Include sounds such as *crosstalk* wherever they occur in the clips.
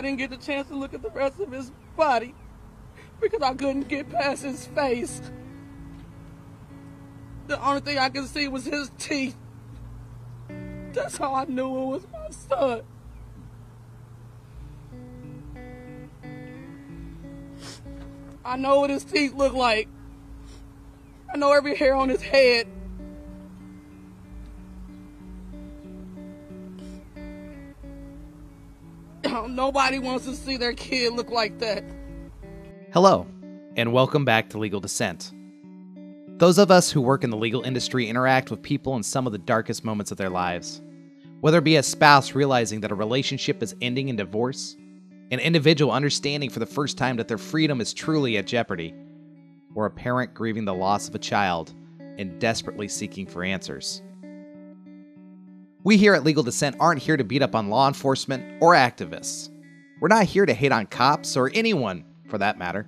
I didn't get the chance to look at the rest of his body because I couldn't get past his face. The only thing I could see was his teeth. That's how I knew it was my son. I know what his teeth look like. I know every hair on his head. Nobody wants to see their kid look like that. Hello, and welcome back to Legal Dissent. Those of us who work in the legal industry interact with people in some of the darkest moments of their lives. Whether it be a spouse realizing that a relationship is ending in divorce, an individual understanding for the first time that their freedom is truly at jeopardy, or a parent grieving the loss of a child and desperately seeking for answers. We here at Legal Dissent aren't here to beat up on law enforcement or activists. We're not here to hate on cops or anyone, for that matter.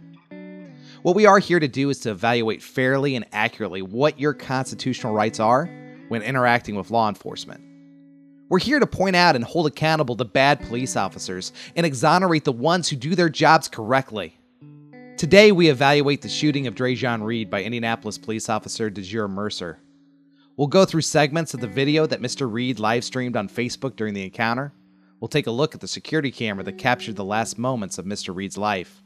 What we are here to do is to evaluate fairly and accurately what your constitutional rights are when interacting with law enforcement. We're here to point out and hold accountable the bad police officers and exonerate the ones who do their jobs correctly. Today, we evaluate the shooting of Dreasjon Reed by Indianapolis police officer DeJoure Mercer. We'll go through segments of the video that Mr. Reed live streamed on Facebook during the encounter. We'll take a look at the security camera that captured the last moments of Mr. Reed's life.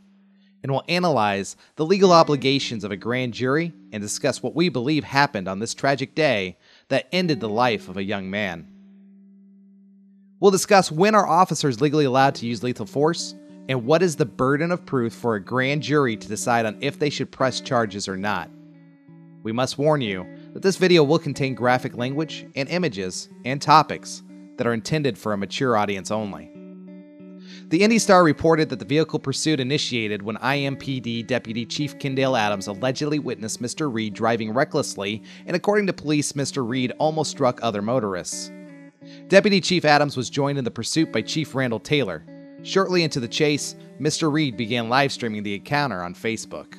And we'll analyze the legal obligations of a grand jury and discuss what we believe happened on this tragic day that ended the life of a young man. We'll discuss when are officers legally allowed to use lethal force and what is the burden of proof for a grand jury to decide on if they should press charges or not. We must warn you that this video will contain graphic language and images and topics that are intended for a mature audience only. The Indy Star reported that the vehicle pursuit initiated when IMPD Deputy Chief Kendale Adams allegedly witnessed Mr. Reed driving recklessly, and according to police, Mr. Reed almost struck other motorists. Deputy Chief Adams was joined in the pursuit by Chief Randal Taylor. Shortly into the chase, Mr. Reed began live streaming the encounter on Facebook.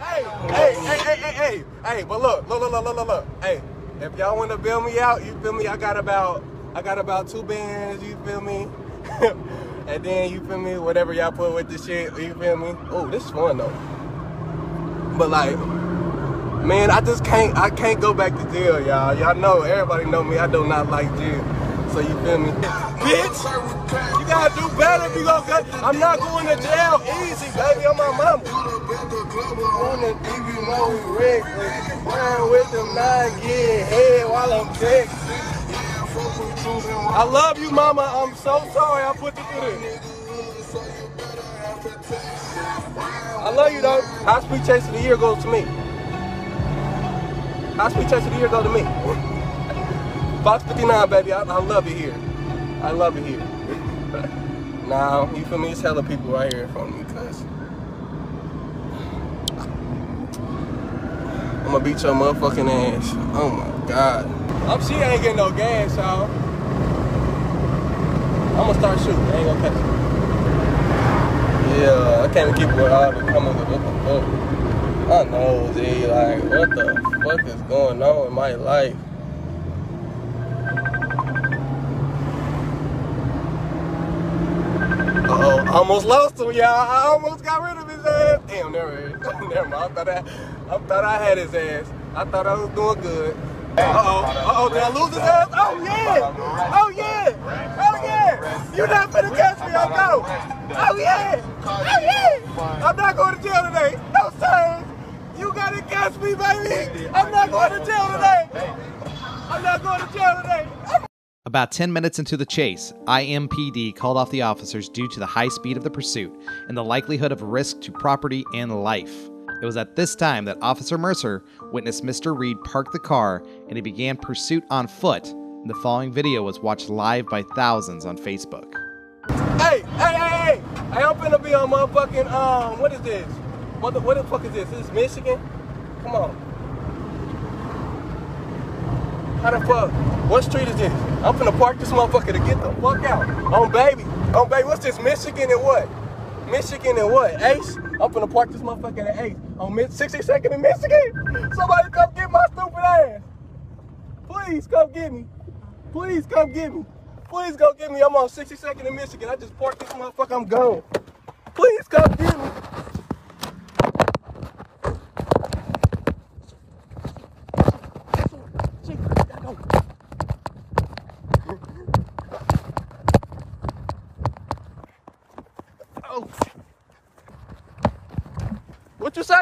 Hey, hey, hey, hey, hey, hey, hey, but look, look, look, look, look, look, look. Hey, if y'all want to bail me out, you feel me? I got about, I got about two bands, you feel me? *laughs* and then, you feel me? Whatever y'all put with this shit, you feel me? Oh, this is fun though. But like, man, I just can't, I can't go back to jail, y'all. Y'all know, everybody know me. I do not like jail. So you feel me? *laughs* Bitch, you gotta do better if you go get, I'm not going to jail easy, baby. I'm my mama. On the TV, know we reckless. Playing with them nine, getting head while I'm texting. I love you, mama. I'm so sorry I put you through this. I love you, though. High speed chase of the year goes to me. High speed chase of the year goes to me. Fox 59, baby. I, I love it here. I love it here. *laughs* now, you feel me? It's hella people right here in front of me, cuz. I'm gonna beat your motherfucking ass. Oh my god. I'm she ain't getting no gas, y'all. I'm gonna start shooting. I ain't gonna catch it. Yeah, I can't keep with all the coming with what the fuck. I know, Z. Like, what the fuck is going on in my life? Uh-oh, I almost lost him, y'all. I almost got rid of his ass. Damn, never, *laughs* never mind. I I, I thought I had his ass. I thought I was doing good. Uh-oh, uh-oh, did I lose his ass? Oh, yeah. Oh, yeah. Oh, yeah. You're not finna catch me, I'll go. Oh, yeah. Oh, yeah. I'm not going to jail today. No, sir. You gotta catch me, baby. I'm not going to jail today. I'm not going to jail today. About 10 minutes into the chase, IMPD called off the officers due to the high speed of the pursuit and the likelihood of risk to property and life. It was at this time that Officer Mercer witnessed Mr. Reed park the car and he began pursuit on foot. The following video was watched live by thousands on Facebook. Hey, hey, hey, hey! Hey, I'm finna be on motherfucking, um, what is this? What the, what the fuck is this? Is this Michigan? Come on. How the fuck? What street is this? I'm finna park this motherfucker to get the fuck out. On baby. On baby, what's this? Michigan and what? Michigan and what? Ace? I'm finna park this motherfucker at Ace. On 62nd in Michigan? Somebody come get my stupid ass. Please come get me. Please come get me. Please go get me. I'm on 62nd in Michigan. I just parked this motherfucker. I'm gone. Please come get me. Oh. What you say?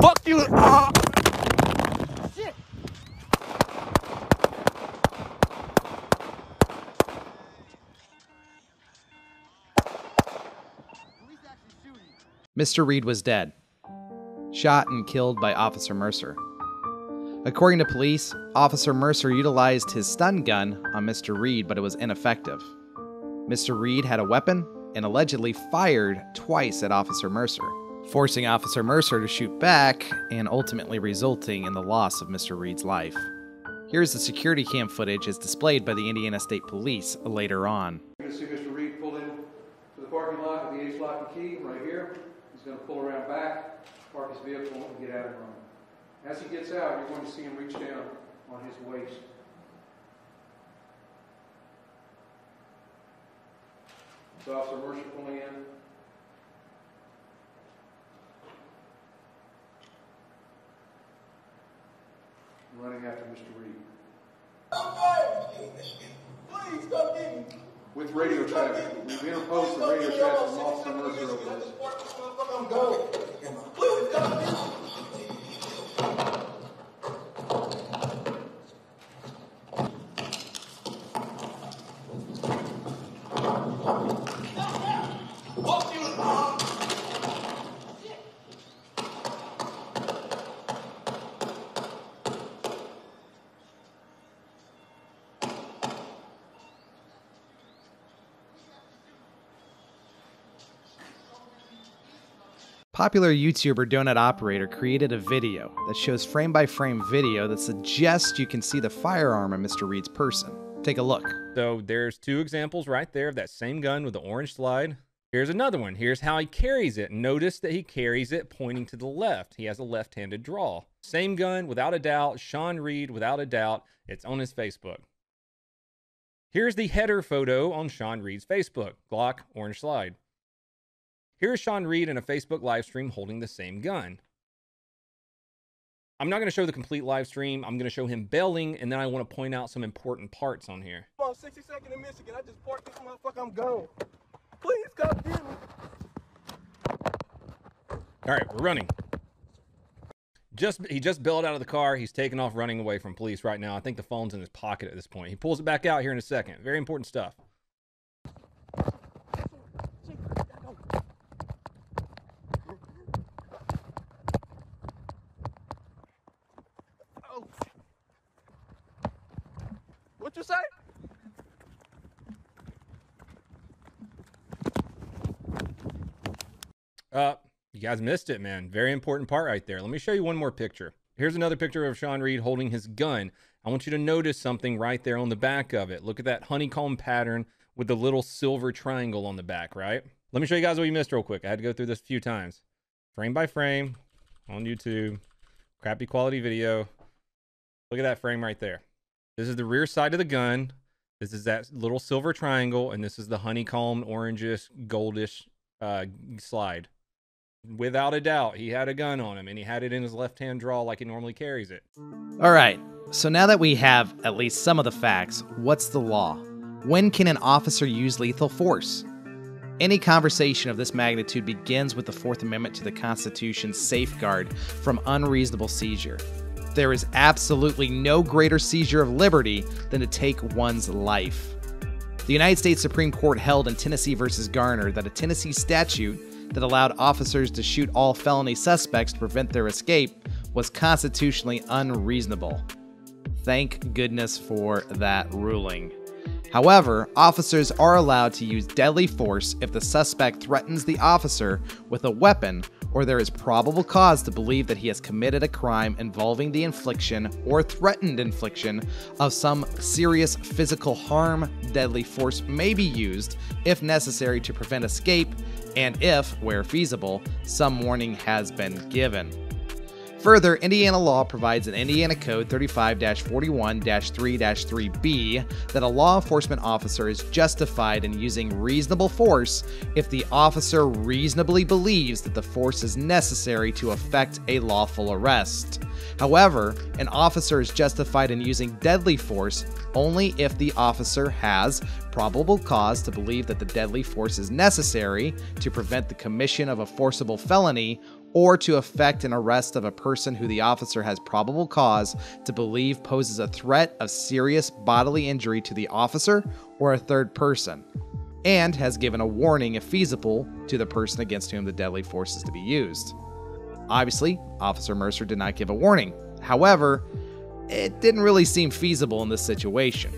Fuck you! Ah. Shit! Mr. Reed was dead, shot and killed by Officer Mercer. According to police, Officer Mercer utilized his stun gun on Mr. Reed, but it was ineffective. Mr. Reed had a weapon and allegedly fired twice at Officer Mercer, forcing Officer Mercer to shoot back and ultimately resulting in the loss of Mr. Reed's life. Here's the security cam footage as displayed by the Indiana State Police later on. You're going to see Mr. Reed pull in to the parking lot with the ace lock and key right here. He's going to pull around back, park his vehicle, and get out and run. As he gets out, you're going to see him reach down on his waist. So Officer Mercer pulling in. Running after Mr. Reed. Please come get me. With radio traffic, we've interposed the radio traffic from Officer Mercer over this. I'm gone. Please come get me. Fuck you! Ah. Popular YouTuber Donut Operator created a video that shows frame by frame video that suggests you can see the firearm on Mr. Reed's person. Take a look. So there's two examples right there of that same gun with the orange slide. Here's another one. Here's how he carries it. Notice that he carries it pointing to the left. He has a left-handed draw. Same gun, without a doubt. Sean Reed, without a doubt. It's on his Facebook. Here's the header photo on Sean Reed's Facebook. Glock, orange slide. Here's Sean Reed in a Facebook live stream holding the same gun. I'm not going to show the complete live stream. I'm going to show him belling, and then I want to point out some important parts on here. I'm on 62nd in Michigan. I just parked this motherfucker. I'm gone. Please come get me. All right, we're running. Just he just bailed out of the car. He's taking off running away from police right now. I think the phone's in his pocket at this point. He pulls it back out here in a second. Very important stuff. Oh. What you say? Uh, you guys missed it, man. Very important part right there. Let me show you one more picture. Here's another picture of Sean Reed holding his gun. I want you to notice something right there on the back of it. Look at that honeycomb pattern with the little silver triangle on the back, right? Let me show you guys what you missed real quick. I had to go through this a few times. Frame by frame on YouTube. Crappy quality video. Look at that frame right there. This is the rear side of the gun. This is that little silver triangle, and this is the honeycomb orangish, goldish uh, slide. Without a doubt, he had a gun on him, and he had it in his left hand draw like he normally carries it. All right, so now that we have at least some of the facts, what's the law? When can an officer use lethal force? Any conversation of this magnitude begins with the Fourth Amendment to the Constitution's safeguard from unreasonable seizure. There is absolutely no greater seizure of liberty than to take one's life. The United States Supreme Court held in Tennessee versus Garner that a Tennessee statute that allowed officers to shoot all felony suspects to prevent their escape was constitutionally unreasonable. Thank goodness for that ruling. However, officers are allowed to use deadly force if the suspect threatens the officer with a weapon or there is probable cause to believe that he has committed a crime involving the infliction or threatened infliction of some serious physical harm. Deadly force may be used, if necessary, to prevent escape and if, where feasible, some warning has been given. Further, Indiana law provides in Indiana Code 35 41 3 3B that a law enforcement officer is justified in using reasonable force if the officer reasonably believes that the force is necessary to effect a lawful arrest. However, an officer is justified in using deadly force only if the officer has probable cause to believe that the deadly force is necessary to prevent the commission of a forcible felony or to effect an arrest of a person who the officer has probable cause to believe poses a threat of serious bodily injury to the officer or a third person, and has given a warning, if feasible, to the person against whom the deadly force is to be used. Obviously, Officer Mercer did not give a warning. However, it didn't really seem feasible in this situation.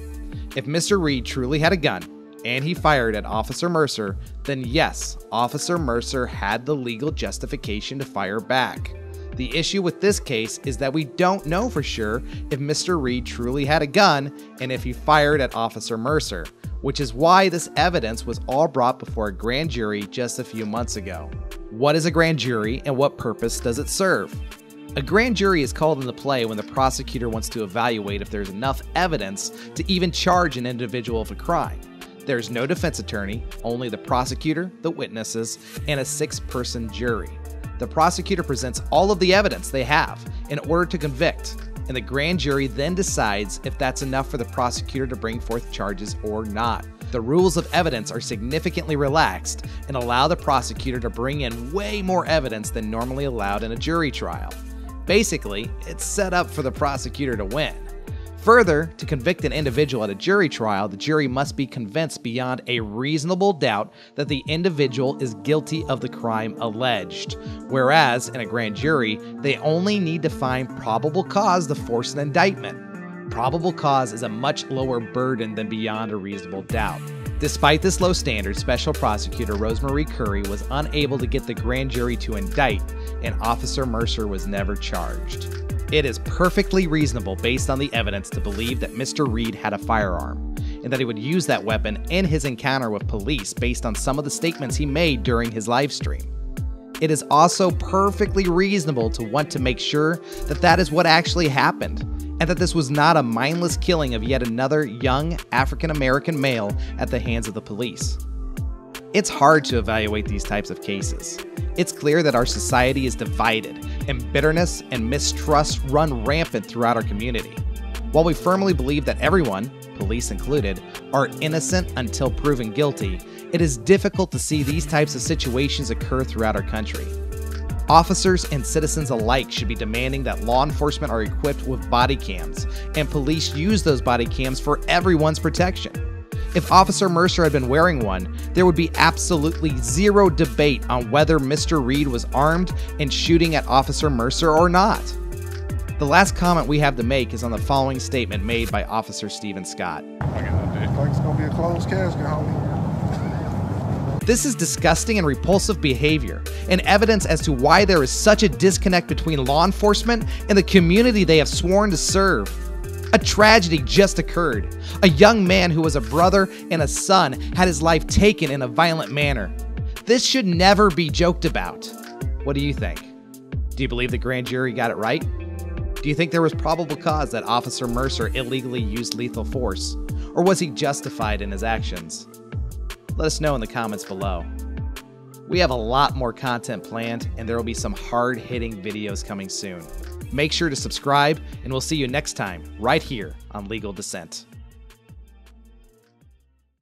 If Mr. Reed truly had a gun, and he fired at Officer Mercer, then yes, Officer Mercer had the legal justification to fire back. The issue with this case is that we don't know for sure if Mr. Reed truly had a gun and if he fired at Officer Mercer, which is why this evidence was all brought before a grand jury just a few months ago. What is a grand jury and what purpose does it serve? A grand jury is called into play when the prosecutor wants to evaluate if there's enough evidence to even charge an individual of a crime. There's no defense attorney, only the prosecutor, the witnesses, and a six person jury. The prosecutor presents all of the evidence they have in order to convict, and the grand jury then decides if that's enough for the prosecutor to bring forth charges or not. The rules of evidence are significantly relaxed and allow the prosecutor to bring in way more evidence than normally allowed in a jury trial. Basically, it's set up for the prosecutor to win. Further, to convict an individual at a jury trial, the jury must be convinced beyond a reasonable doubt that the individual is guilty of the crime alleged. Whereas, in a grand jury, they only need to find probable cause to force an indictment. Probable cause is a much lower burden than beyond a reasonable doubt. Despite this low standard, Special Prosecutor Rosemary Khoury was unable to get the grand jury to indict, and Officer Mercer was never charged. It is perfectly reasonable based on the evidence to believe that Mr. Reed had a firearm and that he would use that weapon in his encounter with police based on some of the statements he made during his live stream. It is also perfectly reasonable to want to make sure that that is what actually happened and that this was not a mindless killing of yet another young African American male at the hands of the police. It's hard to evaluate these types of cases. It's clear that our society is divided, and bitterness and mistrust run rampant throughout our community. While we firmly believe that everyone, police included, are innocent until proven guilty, it is difficult to see these types of situations occur throughout our country. Officers and citizens alike should be demanding that law enforcement are equipped with body cams, and police use those body cams for everyone's protection. If Officer Mercer had been wearing one, there would be absolutely zero debate on whether Mr. Reed was armed and shooting at Officer Mercer or not. The last comment we have to make is on the following statement made by Officer Stephen Scott. This is disgusting and repulsive behavior, and evidence as to why there is such a disconnect between law enforcement and the community they have sworn to serve. A tragedy just occurred. A young man who was a brother and a son had his life taken in a violent manner. This should never be joked about. What do you think? Do you believe the grand jury got it right? Do you think there was probable cause that Officer Mercer illegally used lethal force? Or was he justified in his actions? Let us know in the comments below. We have a lot more content planned, and there will be some hard hitting videos coming soon. Make sure to subscribe, and we'll see you next time right here on Legal Dissent.